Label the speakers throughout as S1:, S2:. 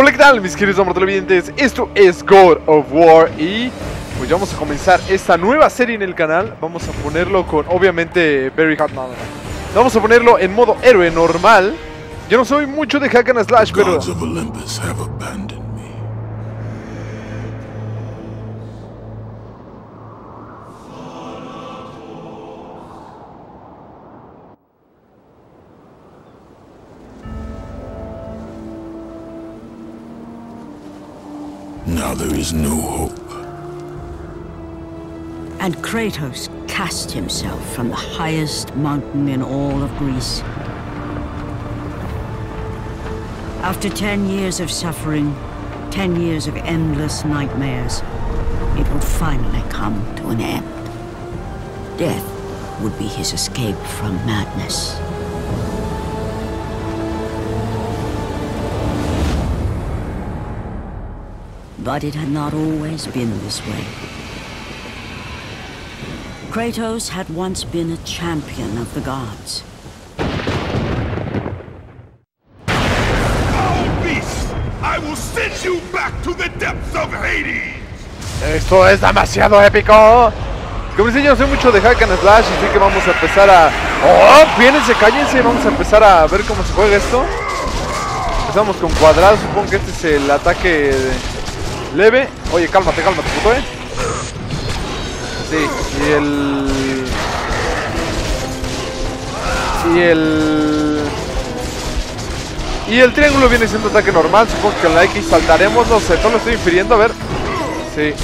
S1: Hola, ¿qué tal mis queridos televidentes? Esto es God of War y pues vamos a comenzar esta nueva serie en el canal. Vamos a ponerlo con, obviamente, Very no, no. Vamos a ponerlo en modo héroe normal. Yo no soy mucho de hack and slash, pero...
S2: Now there is no hope.
S3: And Kratos cast himself from the highest mountain in all of Greece. After ten years of suffering, ten years of endless nightmares, it would finally come to an end. Death would be his escape from madness. But it had not always been this way. Kratos had once been a champion of the gods.
S4: Foul beast! I will send you back to the depths of Hades!
S1: Esto es demasiado épico. Como dice, yo no soy mucho de hack and slash, así que vamos a empezar a... ¡Oh! Piénense, cállense, vamos a empezar a ver cómo se juega esto. Empezamos con cuadrado, supongo que este es el ataque leve. Oye, cálmate, cálmate, puto, eh. Sí, y el... Y el... Y el triángulo viene siendo ataque normal, supongo que en la X saltaremos, no sé, todo lo estoy infiriendo, a ver. Sí,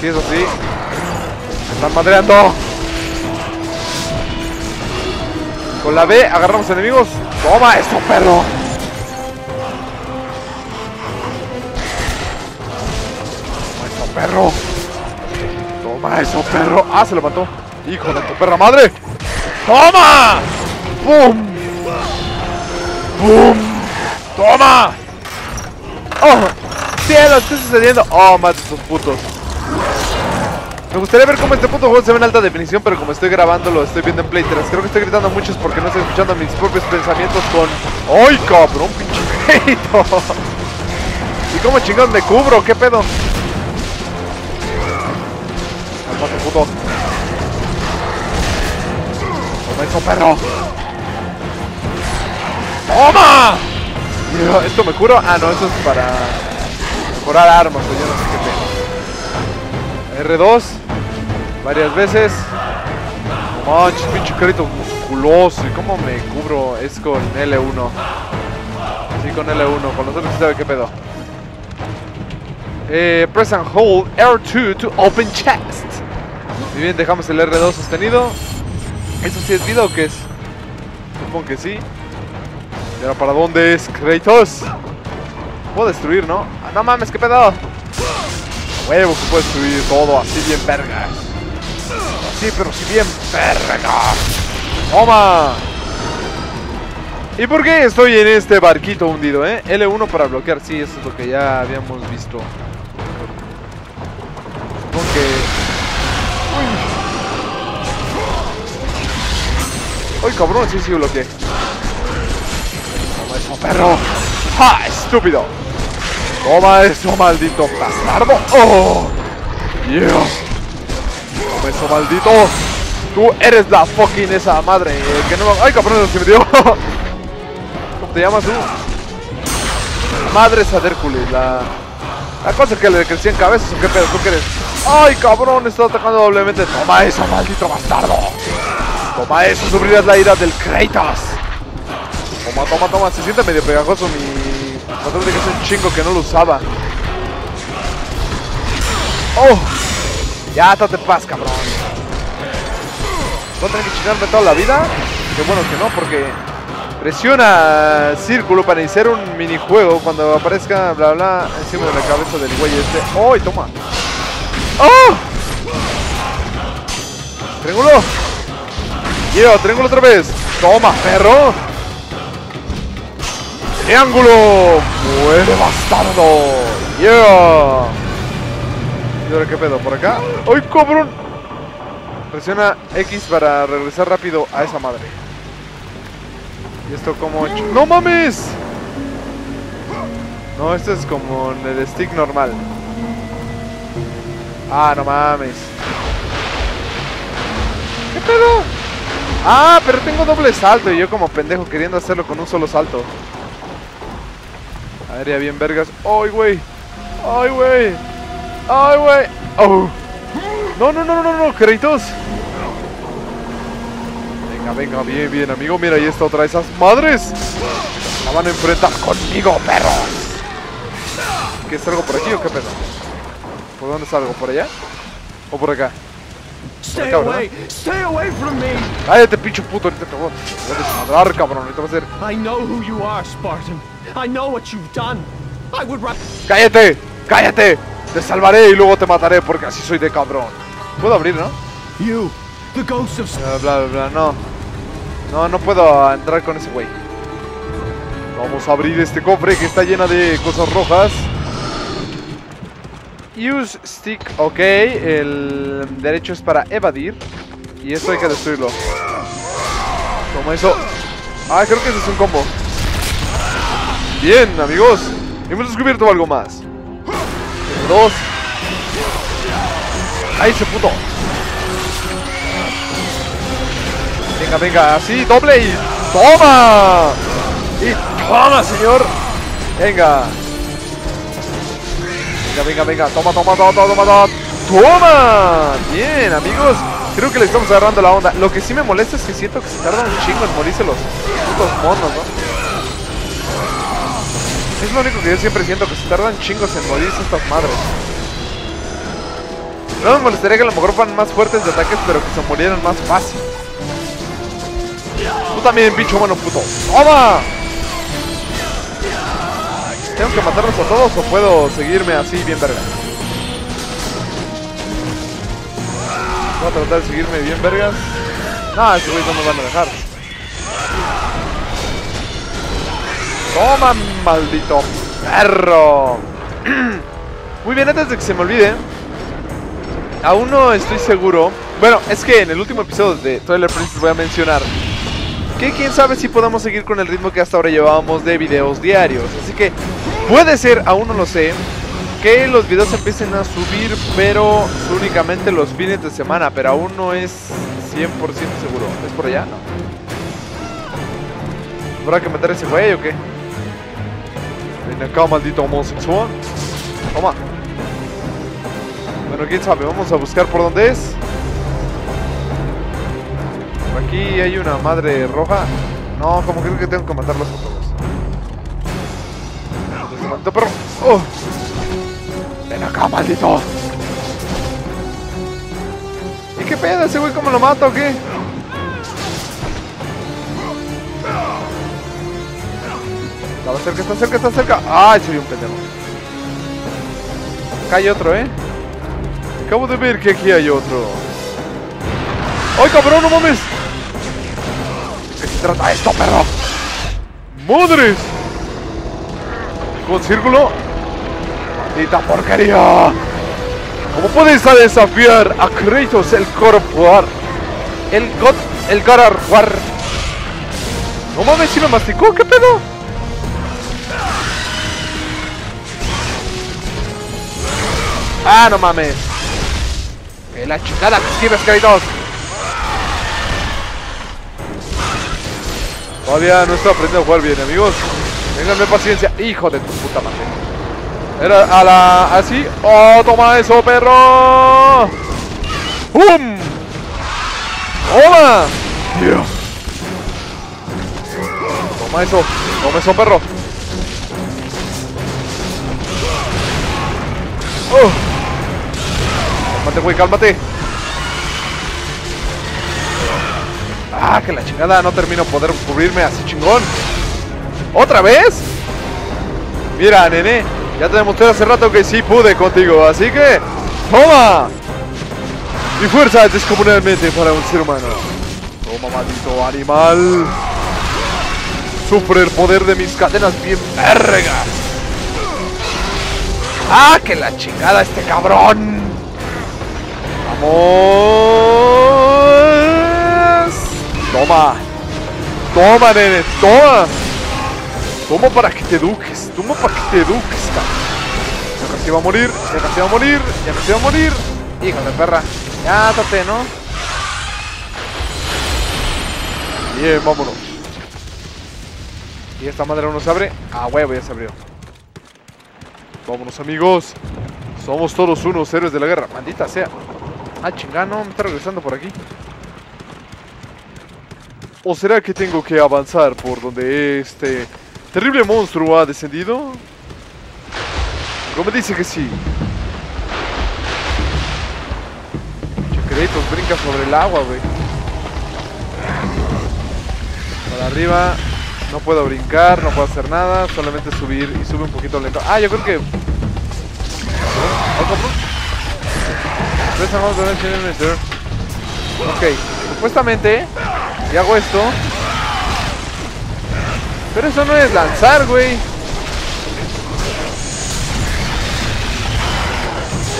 S1: sí, eso sí. Me están madreando. Con la B agarramos enemigos. Toma esto, perro. Perro. Toma eso, perro. Ah, se lo mató. Hijo de tu perra madre. ¡Toma! ¡Bum! ¡Bum! ¡Toma! ¡Oh! ¡Cielos! ¿Qué está sucediendo? ¡Oh, mate estos putos! Me gustaría ver cómo este puto juego se ve en alta definición, pero como estoy grabando lo estoy viendo en playtest. Creo que estoy gritando mucho porque no estoy escuchando mis propios pensamientos con... ¡Ay, cabrón, pinche peito! ¿Y cómo chingón me cubro? ¿Qué pedo? Cálmate, puto. Toma eso, perro. ¡Toma! ¿Esto me curo? Ah, no, eso es para mejorar armas o yo no sé qué pedo. R2 varias veces. Manches, pinche carito musculoso. ¿Y cómo me cubro? Es con L1. Sí, con L1. Con los otros sabe qué pedo. Eh, press and hold R2 to open chest. Muy bien, dejamos el R2 sostenido. ¿Eso sí es vida o qué es? Supongo que sí. ¿Y ahora para dónde es Kratos? Puedo destruir, ¿no? Ah, no mames, qué pedo. Huevo que puedo destruir todo así bien verga. Sí, pero si bien verga. ¡Toma! ¿Y por qué estoy en este barquito hundido, eh? L1 para bloquear, sí, eso es lo que ya habíamos visto. ¡Ay, cabrón! Sí, sí, bloqueé. Toma eso, perro. ¡Ja! ¡Estúpido! Toma eso, maldito bastardo. ¡Oh! ¡Yeah! Toma eso, maldito. Tú eres la fucking esa madre. eh, que no... ¡Ay, cabrón! Se me dio. ¿Cómo te llamas tú? Madre Hércules, la... La cosa que le crecía en cabezas o qué pedo, ¿tú qué eres? ¡Ay, cabrón! Está atacando doblemente. Toma eso, maldito bastardo. Toma eso, sufrirás la ira del Kratos. Toma, toma, toma. Se siente medio pegajoso mi control de que es un chingo que no lo usaba. ¡Oh! Ya, te paz, cabrón. ¿Voy a tener que chingarme toda la vida? Qué bueno que no, porque presiona círculo para iniciar un minijuego cuando aparezca bla bla encima de la cabeza del güey este. ¡Oh! Y toma. ¡Oh! ¡Triángulo! ¡Yo! ¡Triángulo otra vez! ¡Toma, perro! ¡Triángulo! ¡Muere, bastardo! ¡Yeah! ¿Y ahora qué pedo? ¿Por acá? ¡Ay, cabrón! Presiona X para regresar rápido a esa madre. ¿Y esto como... ¡No mames! No, este es como en el stick normal. Ah, no mames. ¿Qué pedo? Ah, pero tengo doble salto y yo como pendejo queriendo hacerlo con un solo salto. A ver, ya bien vergas. ¡Ay, güey! ¡Ay, güey! ¡Ay, güey! ¡Oh! No, no, no, no, no, no, créditos. Venga, venga, bien, bien, amigo. Mira, ahí está otra de esas madres. La van a enfrentar conmigo, perros. ¿Qué salgo por aquí o qué pedo? ¿Por dónde salgo? ¿Por allá? ¿O por acá?
S5: Stay
S1: ¿verdad?
S5: away! Stay away from me!
S1: Cállate, pinche puto. Ahorita te voy a desmadrar, cabrón. Ahorita va a ser.
S5: I know who you are, Spartan. I know what you've done. I would.
S1: ¡Cállate! ¡Cállate! Te salvaré y luego te mataré porque así soy de cabrón. Puedo abrir, ¿no?
S5: You, the ghost of.
S1: Bla, bla, bla, no. No, no puedo entrar con ese güey. Vamos a abrir este cofre que está llena de cosas rojas. Use stick, ok. El derecho es para evadir. Y esto hay que destruirlo. Toma eso. Ah, creo que ese es un combo. Bien, amigos. Hemos descubierto algo más. Dos. ¡Ahí se puto! Venga, venga, así, doble y ¡Toma! Y toma, señor. Venga. Venga, venga, venga. Toma, toma, toma, toma, toma. ¡Toma! Bien, amigos. Creo que le estamos agarrando la onda. Lo que sí me molesta es que siento que se tardan un chingo en morirse los putos monos, ¿no? Es lo único que yo siempre siento, que se tardan chingos en morirse estas madres. No me molestaría que a lo mejor fueran más fuertes de ataques, pero que se murieran más fácil. Tú también, bicho bueno puto. ¡Toma! ¿Tengo que matarlos a todos o puedo seguirme así bien verga? Voy a tratar de seguirme bien vergas. No, ese güey no me van a dejar. Toma, maldito perro. Muy bien, antes de que se me olvide, aún no estoy seguro. Bueno, es que en el último episodio de Twilight Princess voy a mencionar que quién sabe si podamos seguir con el ritmo que hasta ahora llevábamos de videos diarios. Así que puede ser, aún no lo sé, que los videos empiecen a subir, pero únicamente los fines de semana. Pero aún no es 100% seguro. ¿Es por allá? No. ¿Habrá que meter ese güey o qué? Ven acá, maldito homosexual. Toma. Bueno, quién sabe, vamos a buscar por dónde es. Aquí hay una madre roja. No, como creo que tengo que matarlos a todos. Maldito perro. ¡Oh! Ven acá, maldito. ¿Y qué pedo? ¿Ese güey cómo lo mata o qué? Está cerca, está cerca, está cerca. ¡Ay, soy un pendejo! Acá hay otro, ¿eh? Acabo de ver que aquí hay otro. ¡Ay, cabrón, no mames! ¿De qué se trata esto, perro? ¡Madres! ¿Con círculo? ¡Maldita porquería! ¿Cómo puedes desafiar a Kratos el War? El God... El War. No mames, si lo masticó, ¿qué pedo? Ah, no mames. Que la chingada que esquives, Kratos. Todavía no estoy aprendiendo a jugar bien, amigos. Ténganme paciencia. Hijo de tu puta madre. Era a la... Así. ¡Oh, toma eso, perro! ¡Bum! ¡Toma! Dios. Toma eso. Toma eso, perro. ¡Oh! Cálmate, güey, cálmate. Ah, que la chingada no termino poder cubrirme así chingón. ¿Otra vez? Mira, nene, ya te demostré hace rato que sí pude contigo, así que ¡toma! Mi fuerza es descomunalmente para un ser humano. Toma, maldito animal. Sufre el poder de mis cadenas bien vergas. ¡Ah, que la chingada este cabrón! ¡Vamos! Toma. Toma, nene, toma. Toma para que te eduques. tumbo para que te eduques. Ya casi va a morir, ya casi va a morir, ya casi va a morir. Hijo de perra. Ya, tate, ¿no? Bien, vámonos. Y esta madre no se abre. Ah, huevo, ya se abrió. Vámonos, amigos. Somos todos unos héroes de la guerra. Maldita sea. Ah, chingano, me está regresando por aquí. ¿O será que tengo que avanzar por donde este terrible monstruo ha descendido? ¿Cómo me dice que sí? Kratos brinca sobre el agua, güey. Para arriba. No puedo brincar, no puedo hacer nada. Solamente subir y sube un poquito lento. Ah, yo creo que... ¿Algo, Ok, supuestamente, y hago esto. Pero eso no es lanzar, güey.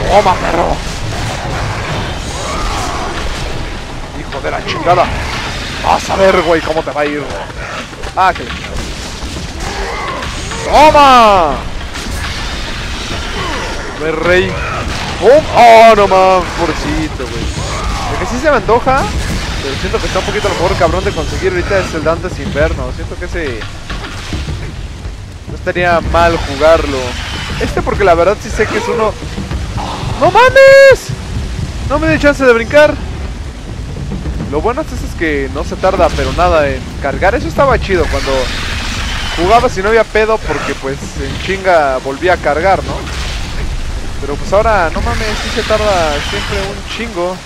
S1: Toma, perro. Hijo de la chingada. Vas a ver, güey, cómo te va a ir. Ah, que ¡Toma! Me rey. ¡Oh, no mames! Pobrecito, güey. Lo que sí se me antoja, pero siento que está un poquito lo mejor cabrón de conseguir ahorita es el Dantes Inverno. Siento que ese... No estaría mal jugarlo. Este porque la verdad sí sé que es uno... ¡No mames! No me dio chance de brincar. Lo bueno es, es que no se tarda pero nada en cargar. Eso estaba chido cuando jugaba si no había pedo porque pues en chinga volvía a cargar, ¿no? Pero pues ahora, no mames, sí se tarda siempre un chingo.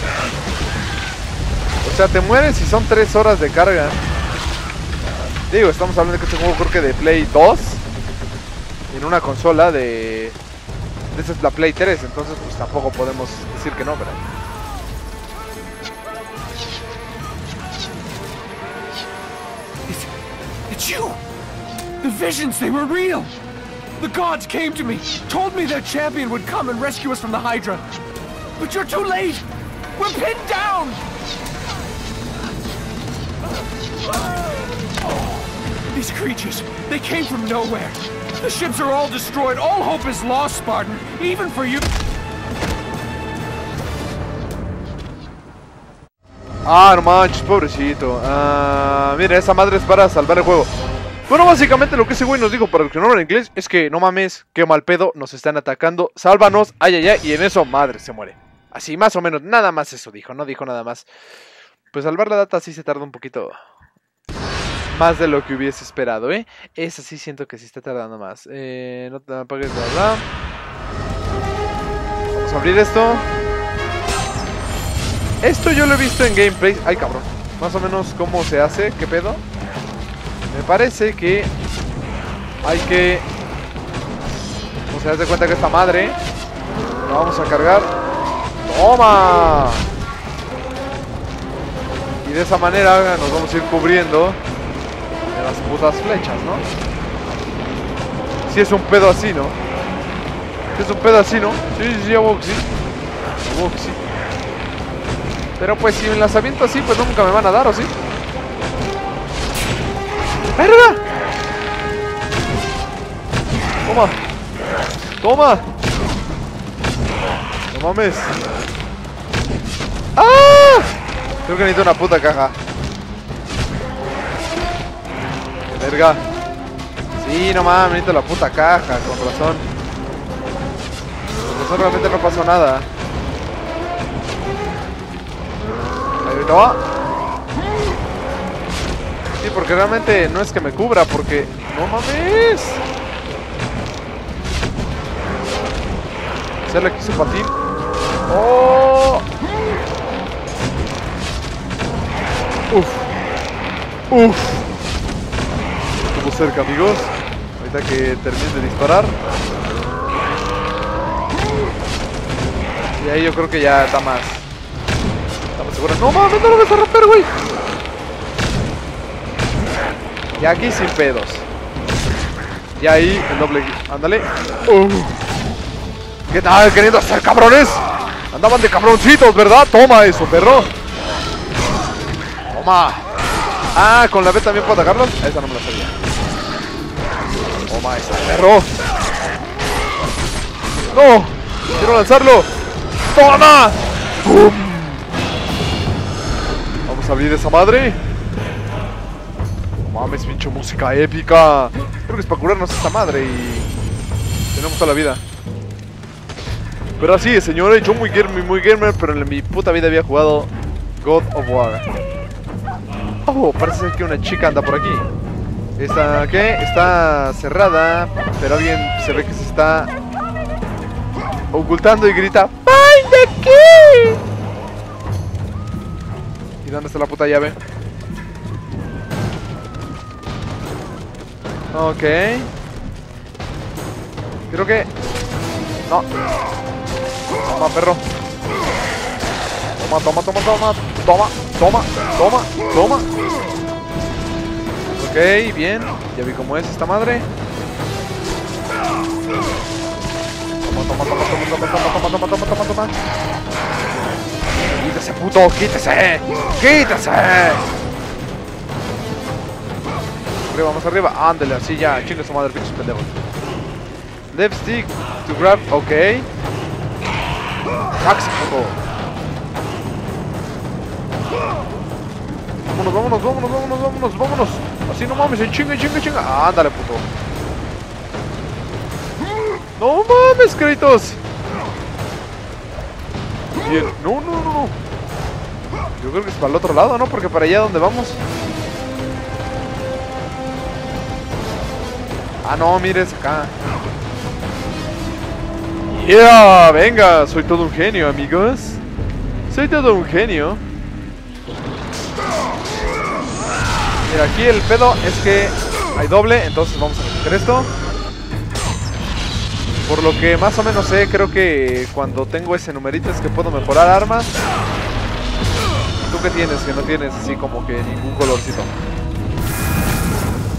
S1: O sea, te mueres y son 3 horas de carga. Digo, estamos hablando de que este juego creo que de Play 2. En una consola de... Esa es la Play 3, entonces pues tampoco podemos decir que no, ¿verdad?
S5: It's you! The visions, they were real! The gods came to me, told me their champion would come and rescue us from the Hydra. But you're too late! We're pinned down! These creatures, they came from nowhere. The ships are all destroyed. All hope is lost, Spartan. Even for you.
S1: Ah, no manches, pobrecito. Ah, mira, esa madre es para salvar el juego. Bueno, básicamente lo que ese güey nos dijo para el que no hablan inglés es que no mames, qué mal pedo, nos están atacando, sálvanos, ay, ay, ay, y en eso, madre, se muere. Así, más o menos, nada más eso dijo, no dijo nada más. Pues salvar la data sí se tarda un poquito más de lo que hubiese esperado, ¿eh? Esa sí siento que sí está tardando más. Eh, no te apagues, bla, bla. Vamos a abrir esto. Esto yo lo he visto en gameplay. Ay, cabrón. Más o menos cómo se hace, qué pedo. Me parece que hay que... O sea, de cuenta que esta madre la vamos a cargar. ¡Toma! Y de esa manera nos vamos a ir cubriendo las putas flechas, ¿no? Si es un pedo así, ¿no? Si es un pedo así, ¿no? Sí, sí, sí, que sí. Pero pues si me las así, pues nunca me van a dar, ¿o sí? ¡Verga! Toma. Toma. No mames. ¡Ah! Creo que necesito una puta caja. Verga! Sí, no mames, necesito la puta caja, con razón. Con razón realmente no pasó nada. Va. Sí, porque realmente no es que me cubra, porque... ¡No mames! Hacerle aquí su patín. ¡Oh! Uf. Uf. Cerca, amigos. Ahorita que termine de disparar. Y ahí yo creo que ya está más. Estamos seguros. ¡No mames! ¡No lo vas a romper, güey! Y aquí sin pedos. Y ahí el doble. Ándale. Uh. ¿Qué tal queriendo hacer cabrones? Andaban de cabroncitos, ¿verdad? Toma eso, perro. Toma. Ah, con la B también puedo atacarlos. Esa no me la sabía. Toma perro. ¡No! ¡Quiero lanzarlo! ¡Toma! ¡Bum! Vamos a abrir esa madre. No mames, pinche música épica. Creo que es para curarnos esta madre y. Tenemos toda la vida. Pero así es, señores. Yo muy gamer, muy gamer, pero en mi puta vida había jugado God of War. Oh, parece que una chica anda por aquí. Está, ¿qué? Está cerrada, pero alguien se ve que se está ocultando y grita ¡Find the key! ¿Y dónde está la puta llave? Ok. Creo que... No. Toma, perro. Toma, toma, toma, toma. Toma, toma, toma, toma. Ok, bien. Ya vi cómo es esta madre. Toma, toma, toma, toma, toma, toma, toma, toma, toma, toma. Quítese, puto, quítese. Quítese. Arriba, vamos arriba. Ándale, así ya. Chingue su madre, pinches pendejos. Left stick to grab. Ok. Taxi, puto. Vámonos, vámonos, vámonos, vámonos, vámonos, vámonos. Así no mames, en chinga, en chinga, chinga. Ándale, puto. No mames, créditos. Bien. No, no, no, no. Yo creo que es para el otro lado, ¿no? Porque para allá donde vamos. Ah, no, mires acá. Yeah, venga, soy todo un genio, amigos. Soy todo un genio. Aquí el pedo es que hay doble, entonces vamos a meter esto. Por lo que más o menos sé, creo que cuando tengo ese numerito es que puedo mejorar armas. ¿Tú qué tienes? Que no tienes así como que ningún colorcito.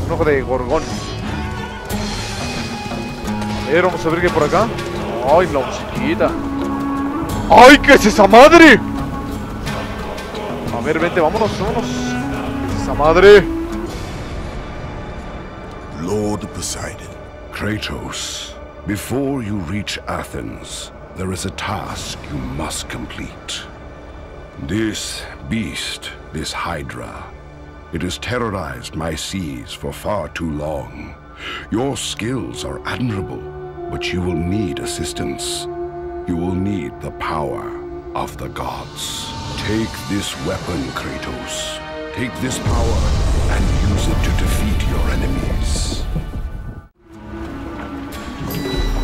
S1: Un ojo de gorgón. A ver, vamos a ver qué por acá. Ay, la musiquita. ¡Ay, qué es esa madre! A ver, vente, vámonos, vámonos. ¿Qué es esa madre?
S2: Lord Poseidon.
S6: Kratos, before you reach Athens, there is a task you must complete. This beast, this Hydra, it has terrorized my seas for far too long. Your skills are admirable, but you will need assistance. You will need the power of the gods. Take this weapon, Kratos. Take this power and use it to defeat your enemies.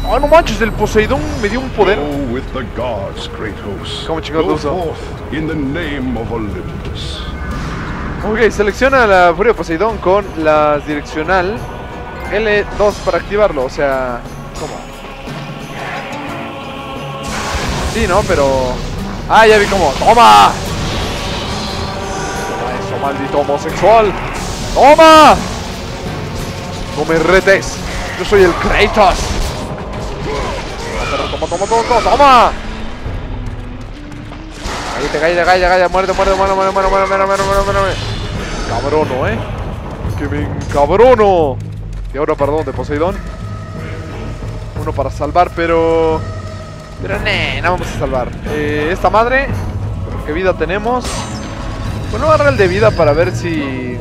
S1: ¡Ah, no manches! El Poseidón me dio un poder.
S6: Go with the gods, Kratos.
S1: ¿Cómo chingados
S6: Go forth in the name of Olympus.
S1: Ok, selecciona la Furia de Poseidón con la direccional L2 para activarlo, o sea... ¿Cómo? Sí, ¿no? Pero... Ah, ya vi cómo. ¡Toma! Maldito homosexual. ¡Toma! No me retes. Yo soy el Kratos. Toma, toma, toma, toma, toma. Cállate, cállate, cállate, cállate. Muerte, muerte, muerte, muerte, muerte, muerte, muerte, muerte. Cabrono, ¿eh? Que me encabrono. Y ahora, perdón, de Poseidón. Uno para salvar, pero... Pero ne, no vamos a salvar. Eh, esta madre, ¿qué vida tenemos? Bueno, agarra el de vida para ver si...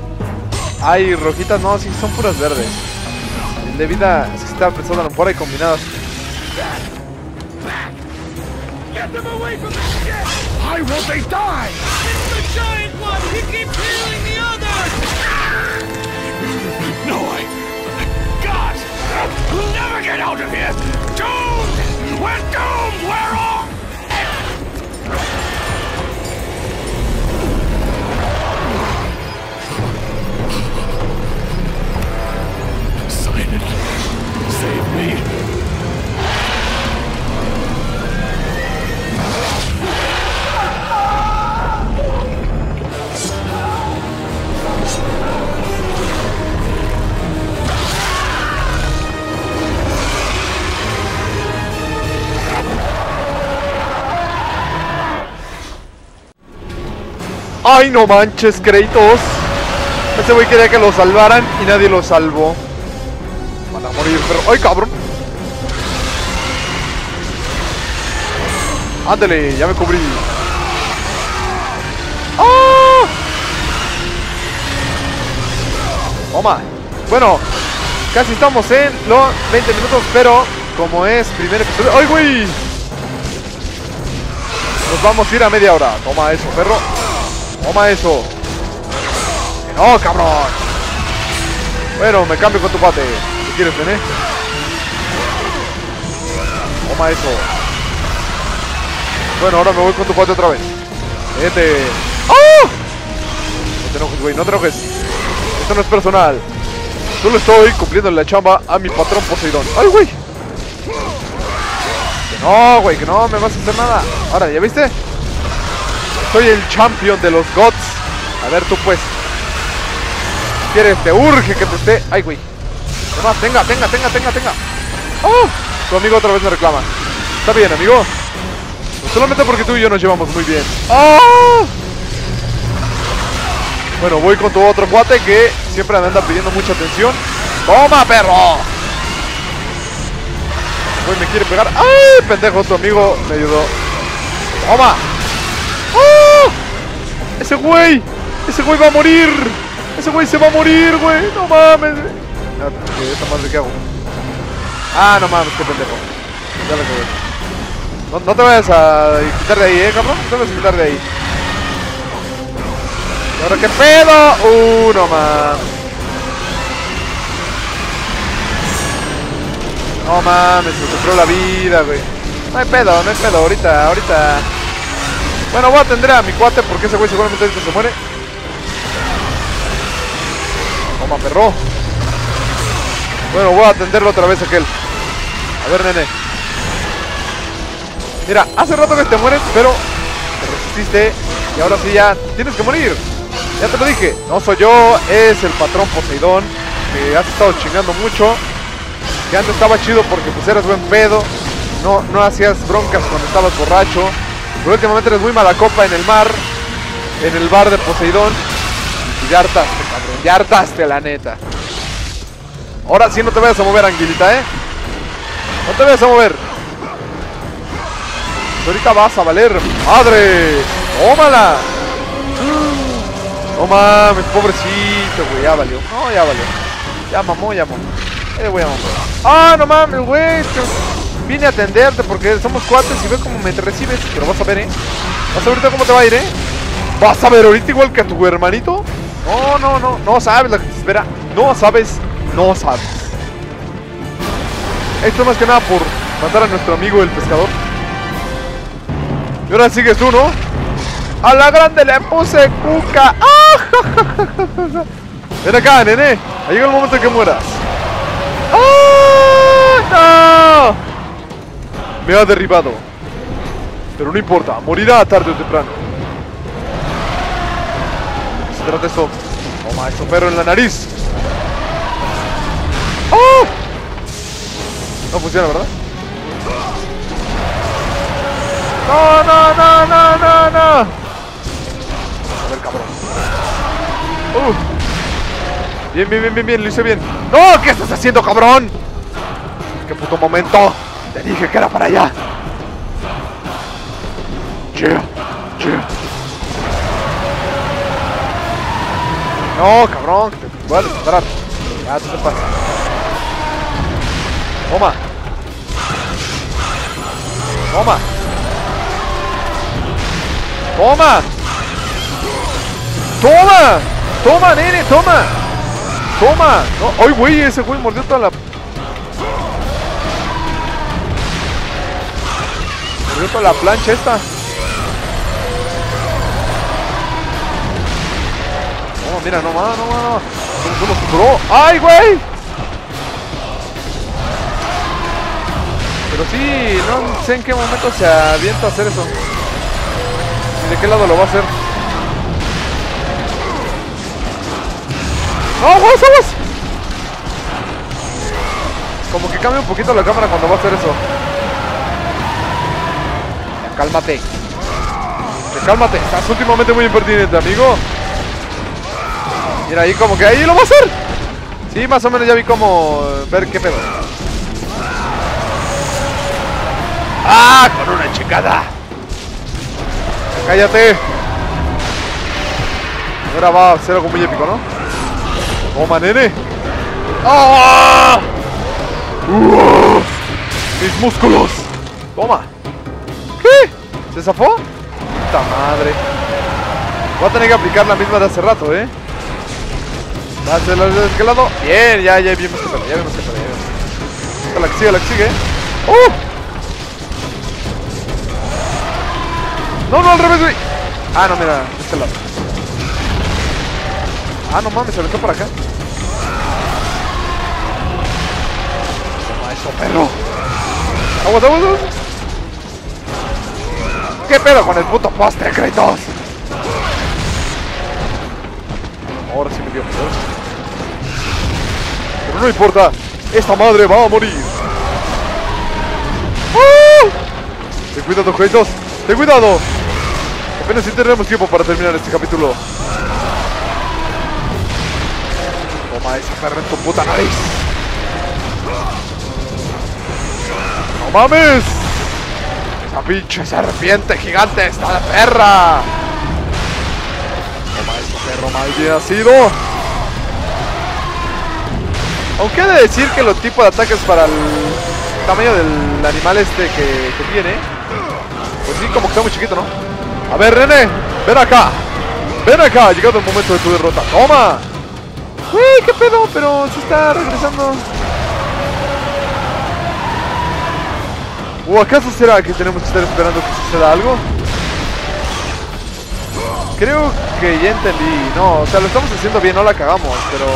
S1: Hay rojitas, no, sí, son puras verdes. El de vida, es que estaba pensando a lo mejor hay combinadas.
S5: Why won't they die?
S4: It's the giant one! He keeps healing the others!
S5: No, I... God! We'll never get out of here! Doomed! We're doomed! We're all...
S1: ¡Ay, no manches, Kratos! Ese güey quería que lo salvaran y nadie lo salvó. A morir, pero. ¡Ay, cabrón! Ándale, ya me cubrí. ¡Ah! Toma. Bueno, casi estamos en los 20 minutos, pero como es primer episodio. ¡Ay, güey! Nos vamos a ir a media hora. Toma eso, perro. Toma eso. No, cabrón. Bueno, me cambio con tu pate. ¿Qué quieres, nene? Toma eso. Bueno, ahora me voy con tu pate otra vez. Vete. ¡Ah! No te enojes, güey, no te enojes. Esto no es personal. Solo estoy cumpliendo la chamba a mi patrón Poseidón. ¡Ay, güey! Que no, güey, que no me vas a hacer nada. Ahora, ¿ya viste? Soy el champion de los gods. A ver, tú pues. ¿Quieres? Te urge que te esté. ¡Ay, güey! Además, tenga, tenga, tenga, tenga, tenga. ¡Oh! Tu amigo otra vez me reclama. Está bien, amigo. Solamente porque tú y yo nos llevamos muy bien. ¡Oh! Bueno, voy con tu otro cuate que siempre me anda pidiendo mucha atención. ¡Toma, perro! Güey, me quiere pegar. ¡Ay, pendejo! Tu amigo me ayudó. ¡Toma! ¡Oh! ¡Ese güey! ¡Ese güey va a morir! ¡Ese güey se va a morir, güey! ¡No mames! Ah, ¿qué, ¿Esta madre qué hago? Ah, no mames, qué pendejo. No, te vayas a quitar de ahí, eh, cabrón. No te vayas a quitar de ahí. ¿Y ahora qué pedo? Uh, no mames. No mames, me sufrió la vida, güey. No hay pedo, no hay pedo, ahorita, ahorita. Bueno, voy a atender a mi cuate porque ese güey seguramente ahorita se muere. Toma, perro. Bueno, voy a atenderlo otra vez aquel. A ver, nene. Mira, hace rato que te mueres, pero te resististe y ahora sí ya tienes que morir. Ya te lo dije, no soy yo, es el patrón Poseidón, que has estado chingando mucho. Que antes estaba chido porque pues eras buen pedo, no, no hacías broncas cuando estabas borracho. Pero últimamente eres muy mala copa en el mar, en el bar de Poseidón. Y ya hartaste, cabrón, ya hartaste la neta. Ahora sí no te vayas a mover, Anguilita, ¿eh? No te vayas a mover. Ahorita vas a valer. ¡Madre! ¡Tómala! No mames, pobrecito, güey. Ya valió. No, ya valió. Ya mamó, ya mamó. Eh, mamar. ¡Ah, no mames, güey! Vine a atenderte porque somos cuates y ve cómo me recibes. Pero vas a ver, ¿eh? Vas a ver ahorita cómo te va a ir, ¿eh? Vas a ver ahorita igual que a tu hermanito. No, no, no. No sabes lo que te espera. No sabes. No sabes. Esto más que nada por matar a nuestro amigo el pescador. Y ahora sigues tú, ¿no? A la grande le puse cuca. ¡Ah! Ven acá, nene. Ha llegado el momento en que mueras. ¡Ah! Me ha derribado. Pero no importa, morirá tarde o temprano. ¿Qué se trata esto? Toma esto, perro en la nariz. No funciona, ¿verdad? No, no, no, no, no, no. A ver, cabrón. Uh. Bien, bien, bien, bien, bien, lo hice bien. ¡No! ¿Qué estás haciendo, cabrón? ¡Qué puto momento! Te dije que era para allá. Yeah, yeah. No, cabrón, que te voy a disparar. Ya, tú te pasas. Toma. Toma. Toma. Toma. Toma, nene, toma. Toma. Ay, güey, ese güey mordió toda la... Mordió toda la plancha esta. No, mira, no más, no más, no. ¿Cómo, cómo superó? ¡Ay, güey! Pero sí, no sé en qué momento se avienta a hacer eso. ¿Y de qué lado lo va a hacer? ¡No, aguas! Como que cambia un poquito la cámara cuando va a hacer eso. Ya, cálmate. Ya, cálmate. Estás últimamente muy impertinente, amigo. Mira ahí como que ahí lo va a hacer. Sí, más o menos ya vi cómo eh, ver qué pedo. ¡Ah! Con una chingada. Cállate. Ahora va a ser algo muy épico, ¿no? Toma, nene. ¡Ah! ¡Mis músculos! Toma. ¿Qué? ¿Se zafó? Puta madre. Voy a tener que aplicar la misma de hace rato, ¿eh? Date la de aquel lado. Bien, ya, ya vimos que para, ya vimos que para, ya vimos. La que sigue, la que sigue. ¡Uh! No, no, al revés, güey. Ah, no, mira, de este lado. Ah, no mames, se aventó por acá. Toma eso, perro. Aguas, aguas, aguas. ¿Qué pedo con el puto poste, Kratos? Ahora sí me dio miedo. Pero no importa, esta madre va a morir. ¡Uh! Ten cuidado, Kratos. Ten cuidado. Apenas si tendremos tiempo para terminar este capítulo. Toma ese perro en tu puta nariz. ¡No mames! Esa pinche serpiente gigante está de perra. Toma eso, perro mal bien nacido. Aunque he de decir que los tipos de ataques para el tamaño del animal este que tiene, pues sí, como que está muy chiquito, ¿no? A ver, René, ven acá. Ven acá, ha llegado el momento de tu derrota. ¡Toma! Uy, qué pedo, pero se está regresando. ¿O acaso será que tenemos que estar esperando que suceda algo? Creo que ya entendí. No, o sea, lo estamos haciendo bien, no la cagamos, pero...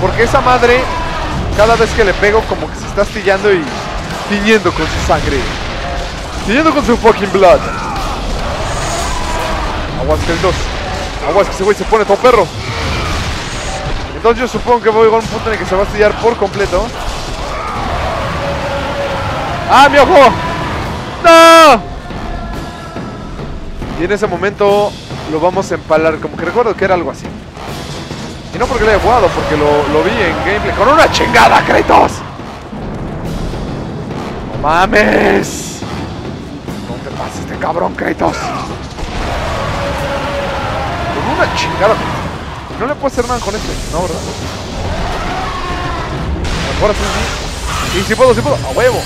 S1: Porque esa madre, cada vez que le pego, como que se está astillando y tiñendo con su sangre. Tiñendo con su fucking blood. Aguas, queridos. Aguas, que ese güey se pone todo perro. Entonces yo supongo que voy a un punto en el que se va a astillar por completo. ¡Ah, mi ojo! ¡No! Y en ese momento lo vamos a empalar. Como que recuerdo que era algo así. Y no porque lo haya jugado, porque lo, lo vi en gameplay. ¡Con una chingada, Kratos! ¡No mames! Cabrón, Kratos. Con una chingada. No le puedo hacer nada con este, ¿no, verdad? Ahora sí, sí. Sí, sí puedo, sí puedo. ¡A huevo!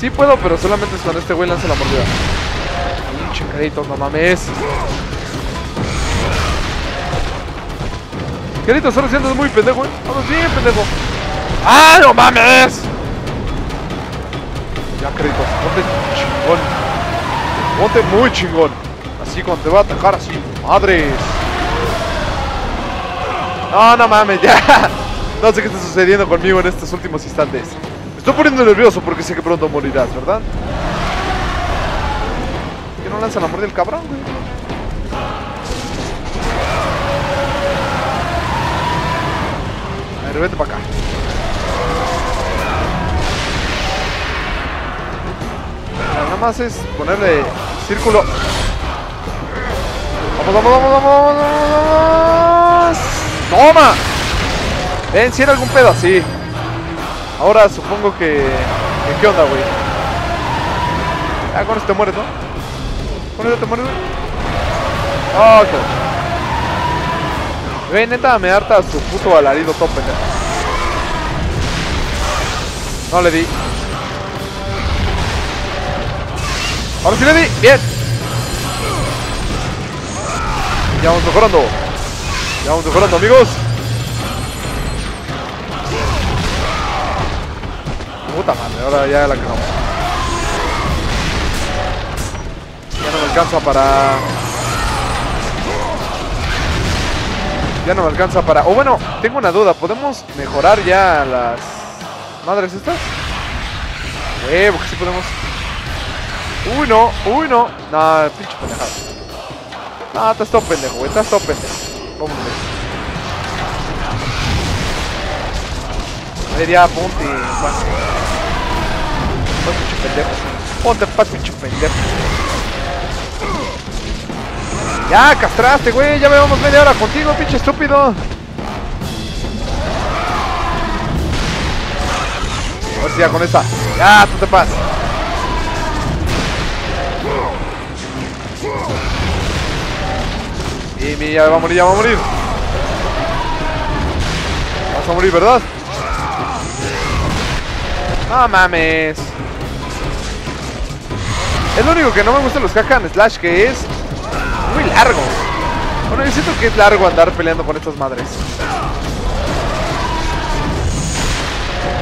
S1: Sí puedo, pero solamente es cuando este güey lanza la mordida. Pinche crédito, no mames. Crédito, solo siendo muy pendejo, eh. Vamos bien, pendejo. ¡Ah, no mames! Ya, crédito, ponte chingón. Ponte muy chingón. Así cuando te va a atacar así. ¡Madres! No, no mames, ya. No sé qué está sucediendo conmigo en estos últimos instantes. Me estoy poniendo nervioso porque sé que pronto morirás, ¿verdad? ¿Por qué no lanza la mordida el cabrón, güey? A ver, vete para acá. Más es ponerle círculo. Vamos, vamos, vamos, vamos, vamos. ¡Toma! Ven, si algún pedo así. Ahora supongo que... que ¿Qué onda, güey? Ah, con eso te mueres, ¿no? Con eso te mueres. Güey, neta, me harta su puto alarido top, pendejo. No le di. Ahora sí le di. Bien. Ya vamos mejorando. Ya vamos mejorando, amigos. Puta madre, ahora ya la cagamos. Ya no me alcanza para... Ya no me alcanza para... O bueno, tengo una duda. ¿Podemos mejorar ya las... Madres estas? Huevo, que sí podemos... Uy, no. Uy, no. No, pinche pendejada. Ah, estás todo pendejo, güey. Estás todo pendejo. Vámonos. A ver, ya, ponte. Pinche pendejo. Ponte, pinche pendejo. Ya, castraste, güey. Ya llevamos media hora contigo, pinche estúpido. A ver si ya con esta. Ya, tú te pasas. Y mi ya va a morir, ya va a morir. Vas a morir, ¿verdad? No mames. Es lo único que no me gusta de los hack and slash, que es muy largo. Bueno, yo siento que es largo andar peleando con estas madres.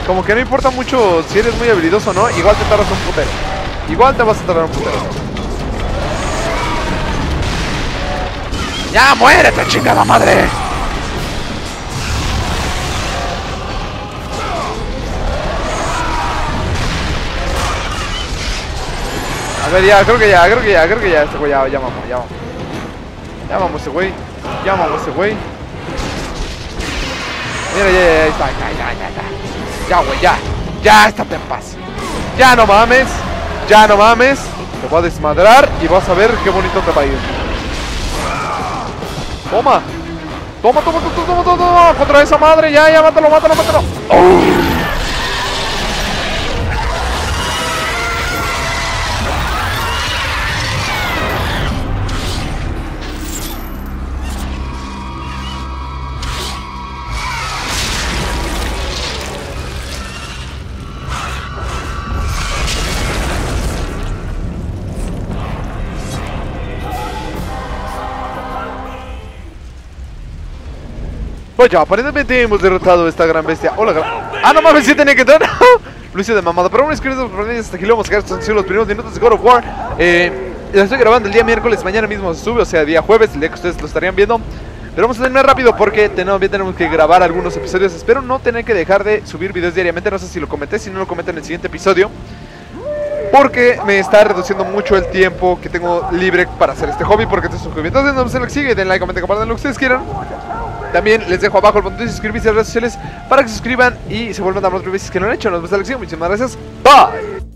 S1: Como que no importa mucho si eres muy habilidoso o no, igual te tardas un putero. Igual te vas a tardar un putero. ¡Ya muérete, chingada madre! A ver, ya, creo que ya, creo que ya, creo que ya, este güey, ya, ya vamos, ya vamos. Ya vamos, ese güey. Ya vamos, ese güey. Mira, ya, ya, ya, está, ya, ya, ya, ya. Ya, güey, ya. Ya, estate en paz. Ya no mames. Ya no mames. Te voy a desmadrar y vas a ver qué bonito te va a ir. Toma. Toma, toma, toma, toma, toma, toma. Contra esa madre. Ya, ya, mátalo, mátalo, mátalo. ¡Oh! Pues ya, aparentemente hemos derrotado a esta gran bestia. Hola, gran... Ah, no mames, sí tenía que entrar. Lo hice de mamada. Pero bueno, por hasta aquí lo vamos a sido los primeros minutos de God of War. Eh, lo estoy grabando el día miércoles, mañana mismo se sube, o sea, día jueves, el día que ustedes lo estarían viendo. Pero vamos a terminar rápido porque también tenemos que grabar algunos episodios. Espero no tener que dejar de subir videos diariamente. No sé si lo comenté, si no lo comenté en el siguiente episodio. Porque me está reduciendo mucho el tiempo que tengo libre para hacer este hobby. Porque te suscribí. Entonces, no sé lo que sigue. Den like, comenten, compartan lo que ustedes quieran. También les dejo abajo el botón de suscribirse a las redes sociales para que se suscriban y se vuelvan a dar otras veces que no han hecho. Nos vemos en la lección. Muchísimas gracias. Bye.